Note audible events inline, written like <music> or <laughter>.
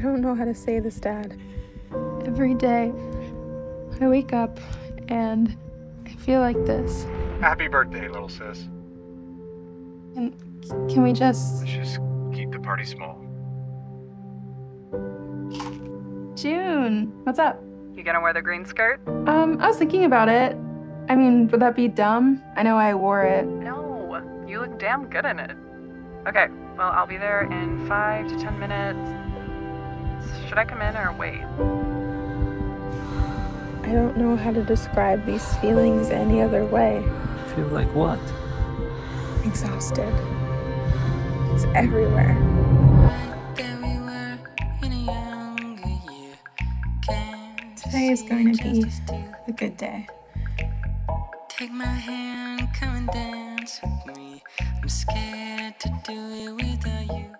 <laughs> I don't know how to say this, Dad. Every day, I wake up and I feel like this. Happy birthday, little sis. And can we just. Let's just keep the party small. June, what's up? You gonna wear the green skirt? Um, I was thinking about it. I mean, would that be dumb? I know I wore it. No, you look damn good in it. Okay, well, I'll be there in five to ten minutes. Should I come in or wait? I don't know how to describe these feelings any other way. Feel like what? Exhausted. It's everywhere. Today is going to be a good day. Take my hand, come and dance with me. I'm scared to do it without you.